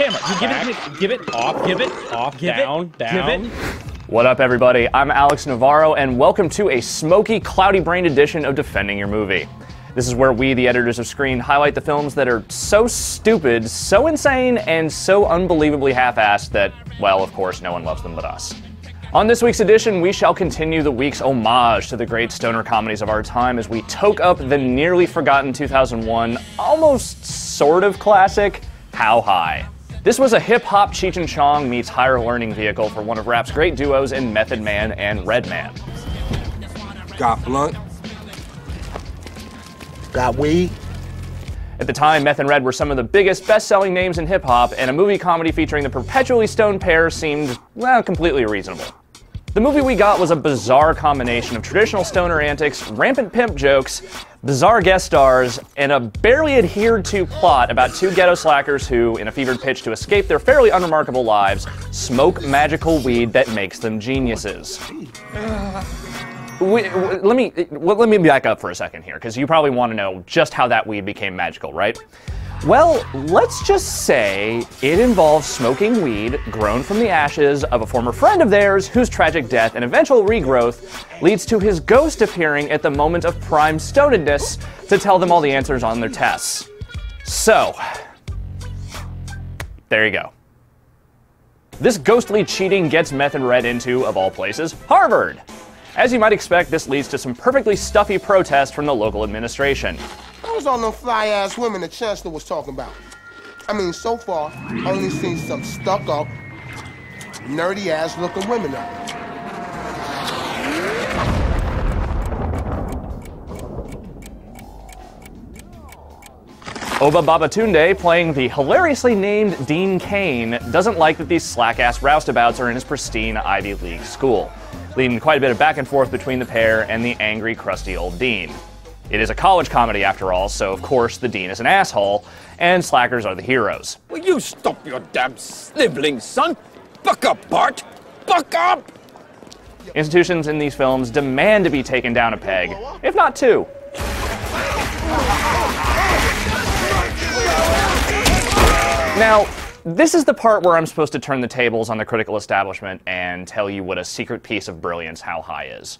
camera. You give it, give it off, give it off, give Down, it, down. give it. What up, everybody? I'm Alex Navarro, and welcome to a smoky, cloudy brained edition of Defending Your Movie. This is where we, the editors of Screened, highlight the films that are so stupid, so insane, and so unbelievably half assed that, well, of course, no one loves them but us. On this week's edition, we shall continue the week's homage to the great stoner comedies of our time as we toke up the nearly forgotten 2001, almost sort of classic, How High. This was a hip hop Cheech and Chong meets higher learning vehicle for one of rap's great duos in Method Man and Redman. Got blunt. Got weed? At the time, Meth and Red were some of the biggest best selling names in hip hop, and a movie comedy featuring the perpetually stoned pair seemed, well, completely reasonable. The movie we got was a bizarre combination of traditional stoner antics, rampant pimp jokes, bizarre guest stars, and a barely adhered to plot about two ghetto slackers who, in a fevered pitch to escape their fairly unremarkable lives, smoke magical weed that makes them geniuses. We, let me let me back up for a second here, because you probably want to know just how that weed became magical, right? Well, let's just say it involves smoking weed grown from the ashes of a former friend of theirs whose tragic death and eventual regrowth leads to his ghost appearing at the moment of prime stonedness to tell them all the answers on their tests. So, there you go. This ghostly cheating gets Meth and Red into, of all places, Harvard. As you might expect, this leads to some perfectly stuffy protest from the local administration. Those all them fly ass women the chancellor was talking about. I mean, so far, only seen some stuck up, nerdy ass looking women there. Obba Babatundé, playing the hilariously named Dean Cain, doesn't like that these slack-ass roustabouts are in his pristine Ivy League school, leading quite a bit of back and forth between the pair and the angry, crusty old dean. It is a college comedy after all, so of course the dean is an asshole, and slackers are the heroes. Will you stop your damn sniveling, son? Buck up, Bart! Buck up! Institutions in these films demand to be taken down a peg, if not two. Now, this is the part where I'm supposed to turn the tables on the critical establishment and tell you what a secret piece of brilliance How High is.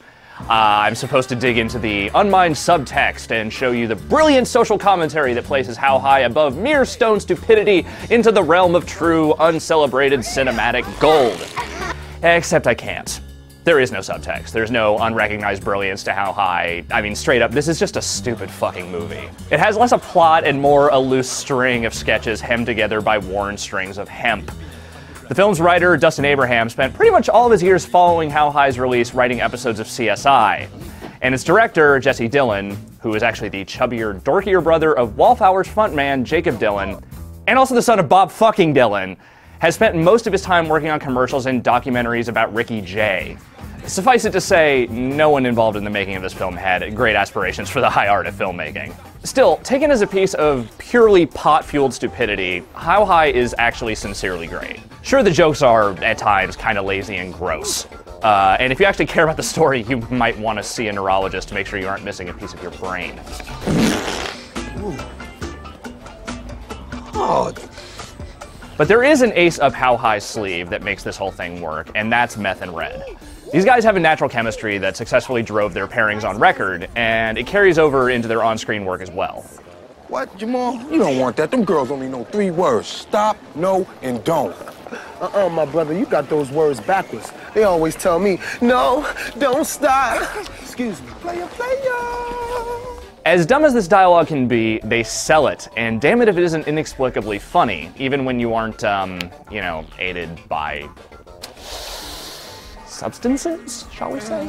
Uh, I'm supposed to dig into the unmined subtext and show you the brilliant social commentary that places How High above mere stone stupidity into the realm of true, uncelebrated cinematic gold. Except I can't. There is no subtext. There's no unrecognized brilliance to How High. I mean, straight up, this is just a stupid fucking movie. It has less a plot and more a loose string of sketches hemmed together by worn strings of hemp. The film's writer, Dustin Abraham, spent pretty much all of his years following How High's release writing episodes of CSI. And its director, Jesse Dylan, who is actually the chubbier, dorkier brother of Wallflowers frontman Jakob Dylan, and also the son of Bob fucking Dylan, has spent most of his time working on commercials and documentaries about Ricky Jay. Suffice it to say, no one involved in the making of this film had great aspirations for the high art of filmmaking. Still, taken as a piece of purely pot fueled stupidity, How High is actually sincerely great. Sure, the jokes are, at times, kind of lazy and gross. Uh, and if you actually care about the story, you might want to see a neurologist to make sure you aren't missing a piece of your brain. Oh, But there is an ace up How High's sleeve that makes this whole thing work, and that's Meth and Red. These guys have a natural chemistry that successfully drove their pairings on record, and it carries over into their on screen work as well. What, Jamal? You don't want that. Them girls only know three words stop, no, and don't. Uh-uh, my brother, you got those words backwards. They always tell me, no, don't stop. Excuse me. player, player. As dumb as this dialogue can be, they sell it, and damn it if it isn't inexplicably funny, even when you aren't, um, you know, aided by substances, shall we say?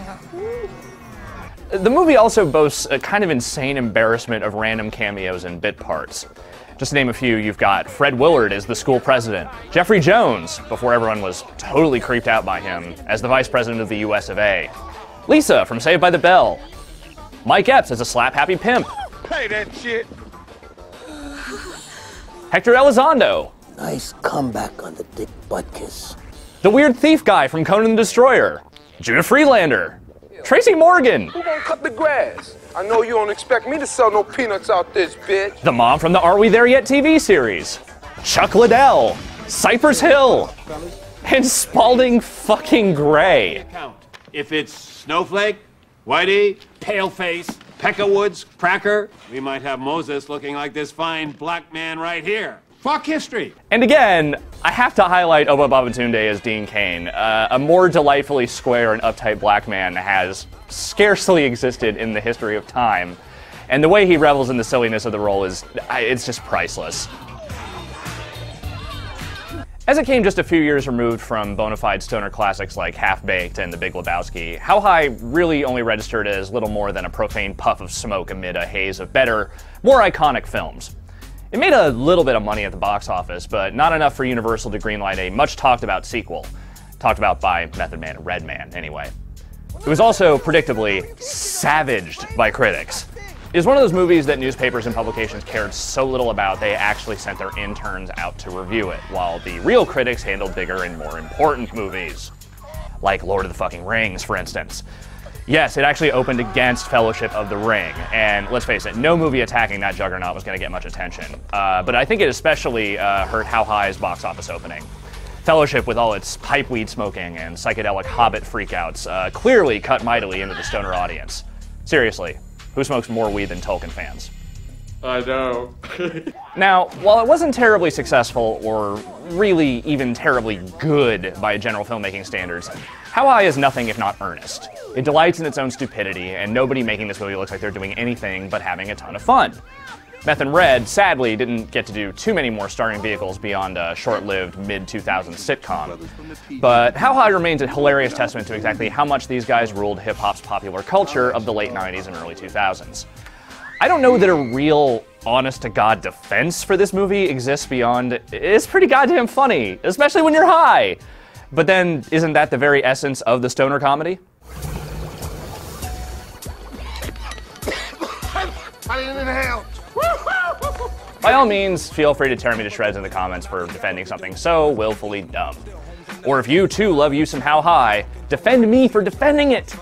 The movie also boasts a kind of insane embarrassment of random cameos and bit parts. Just to name a few, you've got Fred Willard as the school president, Jeffrey Jones, before everyone was totally creeped out by him, as the vice president of the US of A, Lisa from Saved by the Bell, Mike Epps as a slap happy pimp, Pay that shit. Hector Elizondo, Nice comeback on the dick butt kiss. The weird thief guy from Conan the Destroyer, Judah Friedlander, Tracy Morgan, Who gonna cut the grass? I know you don't expect me to sell no peanuts out this bitch. the mom from the Are We There Yet TV series, Chuck Liddell, Cypress Hill, and Spalding fucking Gray. count. If it's Snowflake, Whitey, Paleface, Pecka Woods, Cracker, we might have Moses looking like this fine black man right here. Fuck history. And again, I have to highlight Obba Babatundé as Dean Cain. Uh, a more delightfully square and uptight black man has scarcely existed in the history of time. And the way he revels in the silliness of the role is, it's just priceless. As it came just a few years removed from bona fide stoner classics like Half Baked and The Big Lebowski, How High really only registered as little more than a profane puff of smoke amid a haze of better, more iconic films. It made a little bit of money at the box office, but not enough for Universal to greenlight a much talked about sequel. Talked about by Method Man and Redman, anyway. It was also, predictably, savaged by critics. It was one of those movies that newspapers and publications cared so little about they actually sent their interns out to review it, while the real critics handled bigger and more important movies. Like Lord of the fucking Rings, for instance. Yes, it actually opened against Fellowship of the Ring, and let's face it, no movie attacking that juggernaut was going to get much attention. Uh, but I think it especially uh, hurt How High's box office opening. Fellowship, with all its pipeweed smoking and psychedelic hobbit freakouts, uh, clearly cut mightily into the stoner audience. Seriously, who smokes more weed than Tolkien fans? I know. Now, while it wasn't terribly successful or really even terribly good by general filmmaking standards, How High is nothing if not earnest. It delights in its own stupidity, and nobody making this movie looks like they're doing anything but having a ton of fun. Meth and Red, sadly, didn't get to do too many more starring vehicles beyond a short lived mid 2000s sitcom. But How High remains a hilarious testament to exactly how much these guys ruled hip hop's popular culture of the late 90s and early 2000s. I don't know that a real honest to God defense for this movie exists beyond it's pretty goddamn funny, especially when you're high. But then, isn't that the very essence of the stoner comedy? I didn't inhale. By all means, feel free to tear me to shreds in the comments for defending something so willfully dumb. Or if you too love you some How High, defend me for defending it.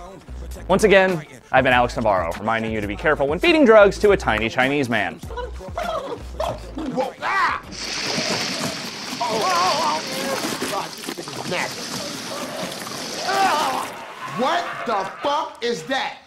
Once again, I've been Alex Navarro, reminding you to be careful when feeding drugs to a tiny Chinese man. What the fuck is that?